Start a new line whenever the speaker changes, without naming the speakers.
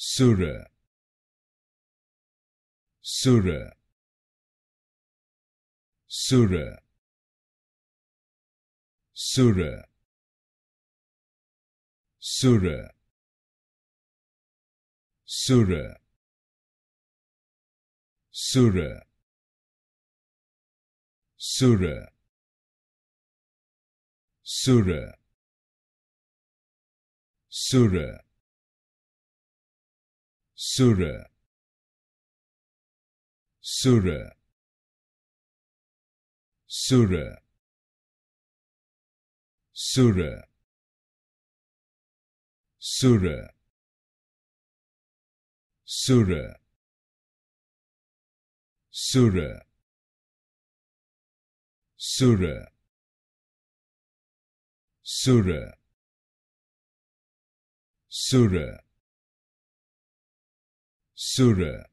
Surra Surra Surra Surra Surra Surra Surra Surra Surra Surra Surra Surra Surra Surra Surra Surra Surra Surra Surra Surra